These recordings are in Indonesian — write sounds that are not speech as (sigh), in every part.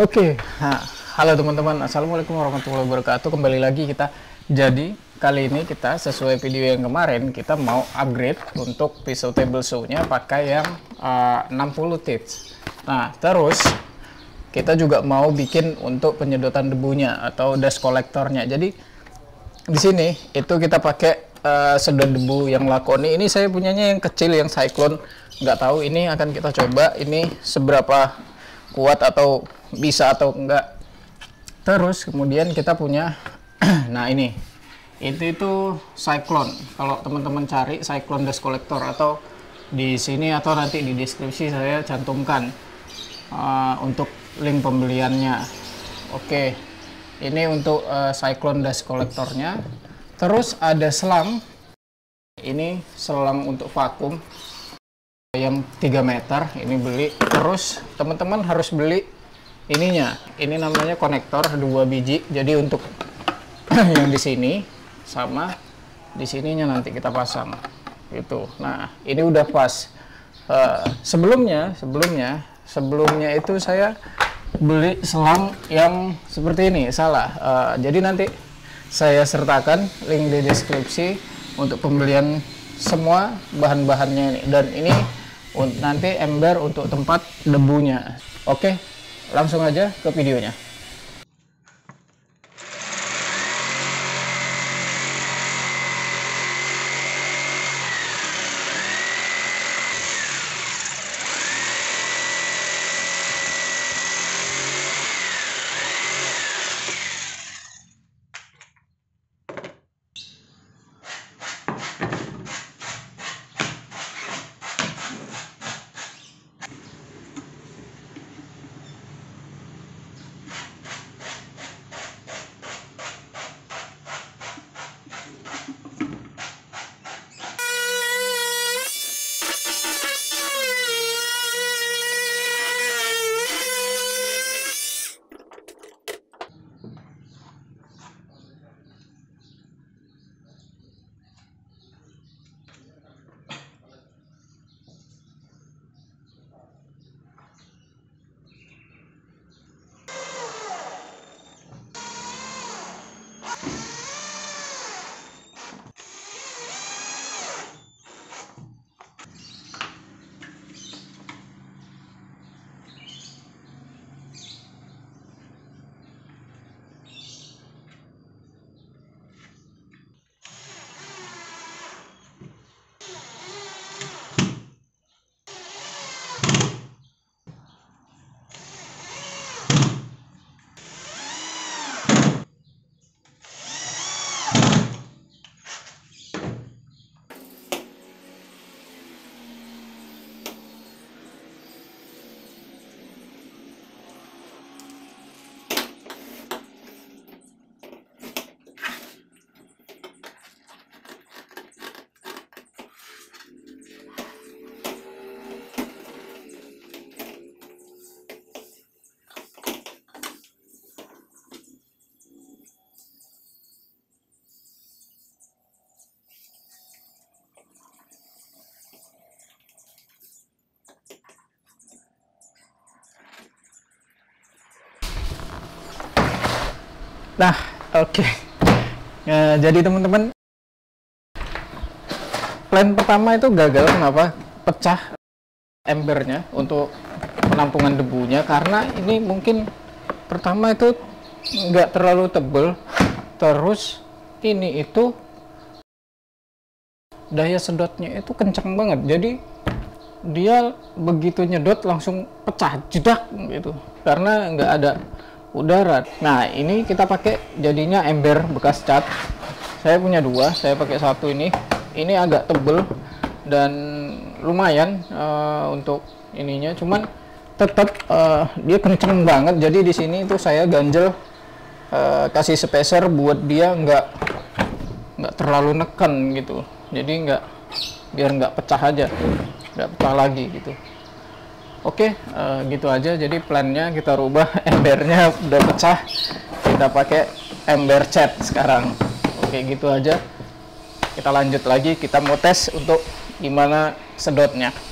Oke, nah, halo teman-teman, assalamualaikum warahmatullahi wabarakatuh. Kembali lagi kita. Jadi kali ini kita sesuai video yang kemarin kita mau upgrade untuk pisau table saw-nya pakai yang uh, 60 tips. Nah, terus kita juga mau bikin untuk penyedotan debunya atau dust collectornya. Jadi di sini itu kita pakai uh, sedot debu yang lakoni. Ini saya punyanya yang kecil yang cyclone. Nggak tahu ini akan kita coba ini seberapa kuat atau bisa atau enggak. Terus kemudian kita punya (clears throat) nah ini itu itu cyclone. Kalau teman-teman cari cyclone dust collector atau di sini atau nanti di deskripsi saya cantumkan uh, untuk link pembeliannya. Oke ini untuk uh, cyclone dust collectornya. Terus ada selang. Ini selang untuk vakum yang 3 meter ini beli. Terus teman-teman harus beli ininya ini namanya konektor dua biji. Jadi untuk (clears throat) yang di sini sama di sininya nanti kita pasang. Itu nah ini udah pas. Uh, sebelumnya sebelumnya sebelumnya itu saya beli selang yang seperti ini. Salah. Uh, jadi nanti saya sertakan link di deskripsi untuk pembelian semua bahan-bahannya ini. Dan ini nanti ember untuk tempat debunya. Oke langsung aja ke videonya Nah, oke. Okay. Ya, jadi teman-teman, plan pertama itu gagal kenapa? Pecah embernya untuk penampungan debunya karena ini mungkin pertama itu nggak terlalu tebel, terus ini itu daya sedotnya itu kencang banget. Jadi dia begitu nyedot langsung pecah jedak gitu karena nggak ada udara. Nah, ini kita pakai jadinya ember bekas cat. Saya punya dua, saya pakai satu ini. Ini agak tebel dan lumayan uh, untuk ininya, cuman tetap uh, dia kenceng banget. Jadi di sini itu saya ganjel uh, kasih spacer buat dia nggak nggak terlalu neken gitu. Jadi nggak biar nggak pecah aja, nggak pecah lagi gitu. Oke, uh, gitu aja. Jadi plannya kita rubah (laughs) embernya udah pecah. Kita pakai ember cat sekarang. Oke, gitu aja. Kita lanjut lagi. Kita mau tes untuk gimana sedotnya.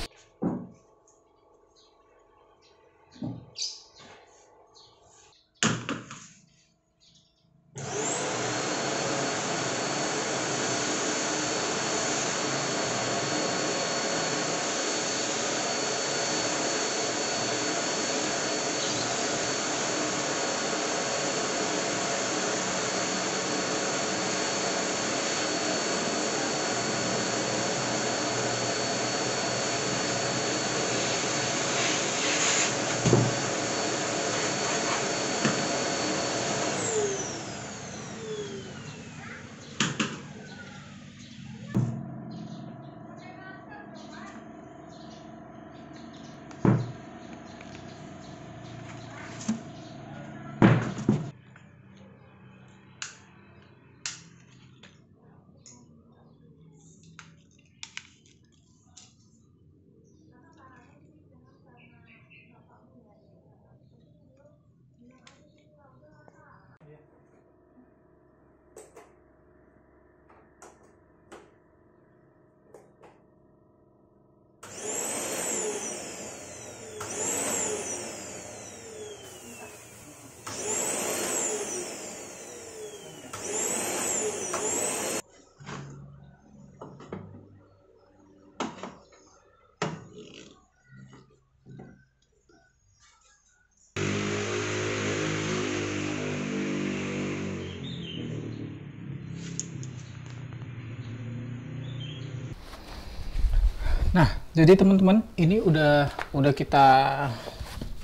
Jadi teman-teman ini udah udah kita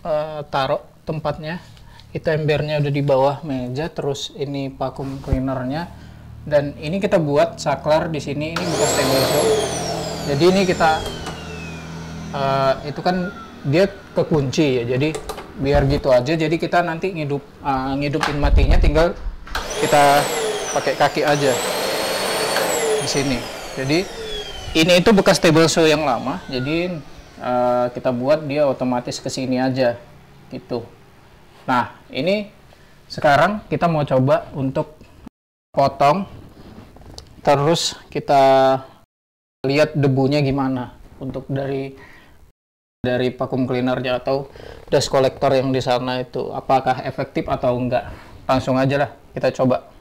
uh, taruh tempatnya. Itu embernya udah di bawah meja terus ini vacuum cleanernya. Dan ini kita buat saklar di sini ini bekas show jadi ini kita uh, itu kan dia kekunci ya jadi biar gitu aja. Jadi kita nanti ngidup uh, ngidupin matinya tinggal kita pakai kaki aja di sini. Jadi ini itu bekas table show yang lama jadi uh, kita buat dia otomatis ke sini aja gitu. Nah ini sekarang kita mau coba untuk potong terus kita lihat debunya gimana. Untuk dari dari vacuum cleanernya atau dust collector yang di sana itu apakah efektif atau enggak. Langsung aja lah kita coba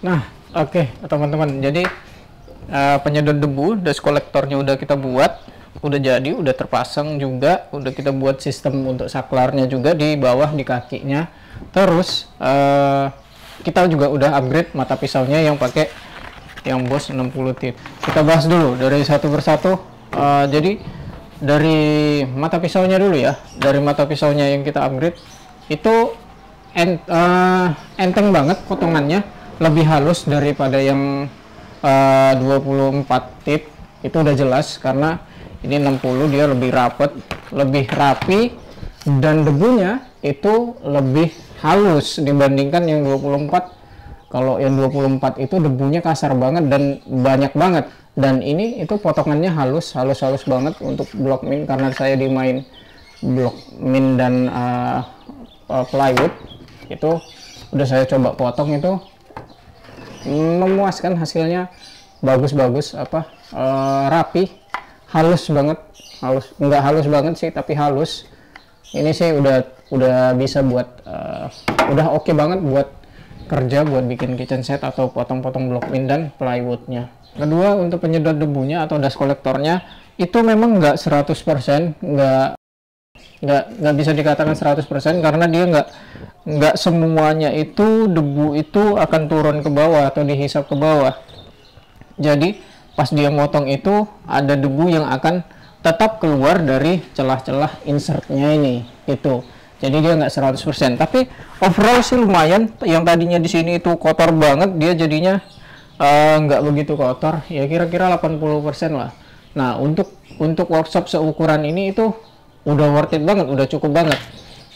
Nah, oke okay, teman-teman. Jadi uh, penyedot debu dust kolektornya udah kita buat, udah jadi, udah terpasang juga, udah kita buat sistem untuk saklarnya juga di bawah di kakinya. Terus uh, kita juga udah upgrade mata pisaunya yang pakai yang bos 60 tit. Kita bahas dulu dari satu persatu. Uh, jadi dari mata pisaunya dulu ya. Dari mata pisaunya yang kita upgrade itu ent, uh, enteng banget potongannya lebih halus daripada yang uh, 24 tip. Itu udah jelas karena ini 60 dia lebih rapet lebih rapi dan debunya itu lebih halus dibandingkan yang 24 kalau yang 24 itu debunya kasar banget dan banyak banget. Dan ini itu potongannya halus halus halus banget untuk blok min karena saya dimain blok min dan uh, plywood. Itu udah saya coba potong itu memuaskan hasilnya bagus-bagus apa uh, rapi halus banget. Halus nggak halus banget sih tapi halus. Ini sih udah udah bisa buat uh, udah oke okay banget buat kerja buat bikin kitchen set atau potong-potong blok min dan plywoodnya. Kedua untuk penyedot debunya atau dust kolektornya itu memang nggak 100% nggak nggak nggak bisa dikatakan 100% karena dia nggak nggak semuanya itu debu itu akan turun ke bawah atau dihisap ke bawah. Jadi pas dia motong itu ada debu yang akan tetap keluar dari celah-celah insertnya ini itu jadi dia nggak 100% tapi overall sih lumayan. Yang tadinya di sini itu kotor banget dia jadinya uh, nggak begitu kotor. Ya kira-kira 80% lah. Nah untuk untuk workshop seukuran ini itu udah worth it banget udah cukup banget.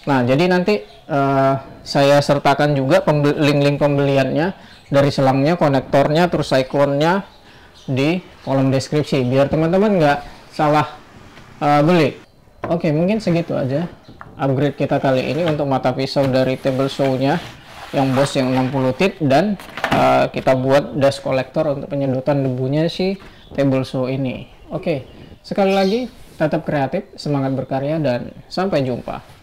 Nah jadi nanti uh, saya sertakan juga link-link pembeliannya dari selangnya konektornya terus cyclone-nya di kolom deskripsi biar teman-teman nggak salah uh, beli. Oke mungkin segitu aja upgrade kita kali ini untuk mata pisau dari table show-nya yang bos yang 60 tit dan uh, kita buat dust collector untuk penyedotan debunya si table show ini. Oke sekali lagi tetap kreatif, semangat berkarya, dan sampai jumpa.